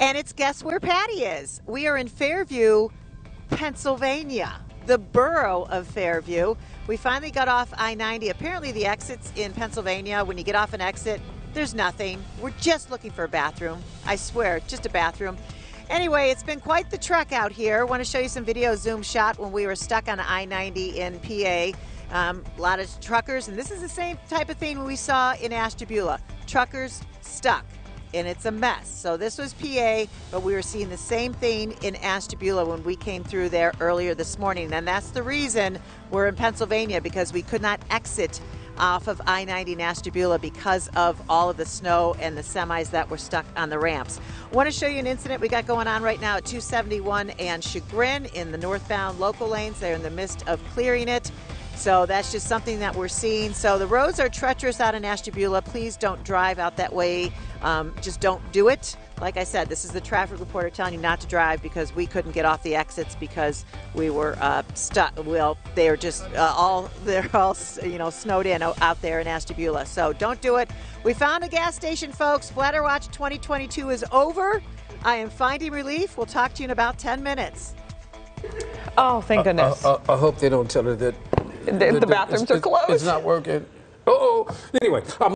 And it's guess where Patty is? We are in Fairview, Pennsylvania, the borough of Fairview. We finally got off I 90. Apparently, the exits in Pennsylvania, when you get off an exit, there's nothing. We're just looking for a bathroom. I swear, just a bathroom. Anyway, it's been quite the trek out here. Want to show you some video zoom shot when we were stuck on I 90 in PA. Um, a lot of truckers, and this is the same type of thing we saw in Ashtabula. Truckers stuck and it's a mess. So this was PA, but we were seeing the same thing in Ashtabula when we came through there earlier this morning. And that's the reason we're in Pennsylvania because we could not exit off of I-90 in Ashtabula because of all of the snow and the semis that were stuck on the ramps. I want to show you an incident we got going on right now at 271 and Chagrin in the northbound local lanes. They're in the midst of clearing it. So that's just something that we're seeing. So the roads are treacherous out in Ashtabula. Please don't drive out that way. Um, just don't do it. Like I said, this is the traffic reporter telling you not to drive because we couldn't get off the exits because we were uh, stuck. Well, they are just uh, all they're all you know snowed in out there in Ashtabula. So don't do it. We found a gas station, folks. Bladder Watch 2022 is over. I am finding relief. We'll talk to you in about 10 minutes. Oh, thank goodness. I, I, I hope they don't tell her that the, the bathrooms are closed. It's not working. Oh, anyway. Um,